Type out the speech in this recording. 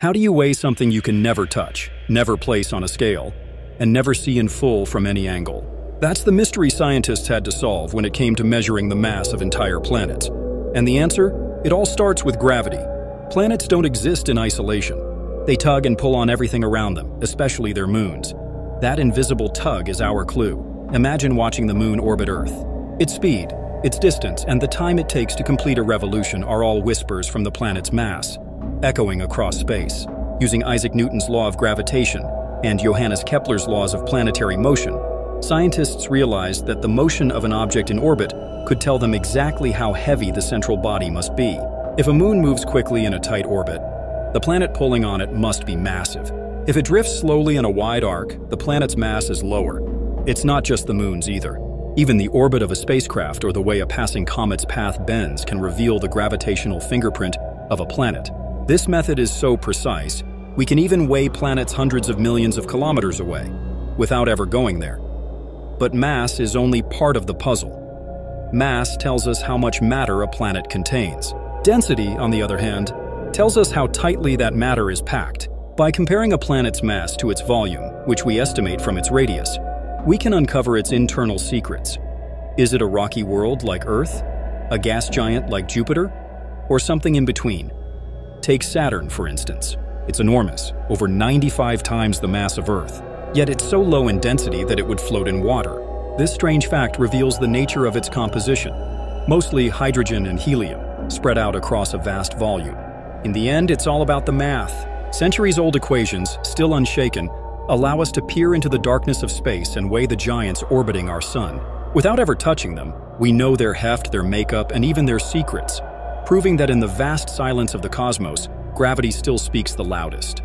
How do you weigh something you can never touch, never place on a scale, and never see in full from any angle? That's the mystery scientists had to solve when it came to measuring the mass of entire planets. And the answer? It all starts with gravity. Planets don't exist in isolation. They tug and pull on everything around them, especially their moons. That invisible tug is our clue. Imagine watching the moon orbit Earth. Its speed, its distance, and the time it takes to complete a revolution are all whispers from the planet's mass, echoing across space. Using Isaac Newton's law of gravitation and Johannes Kepler's laws of planetary motion, scientists realized that the motion of an object in orbit could tell them exactly how heavy the central body must be. If a moon moves quickly in a tight orbit, the planet pulling on it must be massive. If it drifts slowly in a wide arc, the planet's mass is lower. It's not just the moons either. Even the orbit of a spacecraft or the way a passing comet's path bends can reveal the gravitational fingerprint of a planet. This method is so precise, we can even weigh planets hundreds of millions of kilometers away, without ever going there. But mass is only part of the puzzle. Mass tells us how much matter a planet contains. Density, on the other hand, tells us how tightly that matter is packed. By comparing a planet's mass to its volume, which we estimate from its radius, we can uncover its internal secrets. Is it a rocky world like Earth? A gas giant like Jupiter? Or something in between? Take Saturn, for instance. It's enormous, over 95 times the mass of Earth. Yet it's so low in density that it would float in water. This strange fact reveals the nature of its composition, mostly hydrogen and helium, spread out across a vast volume. In the end, it's all about the math, Centuries-old equations, still unshaken, allow us to peer into the darkness of space and weigh the giants orbiting our sun. Without ever touching them, we know their heft, their makeup, and even their secrets, proving that in the vast silence of the cosmos, gravity still speaks the loudest.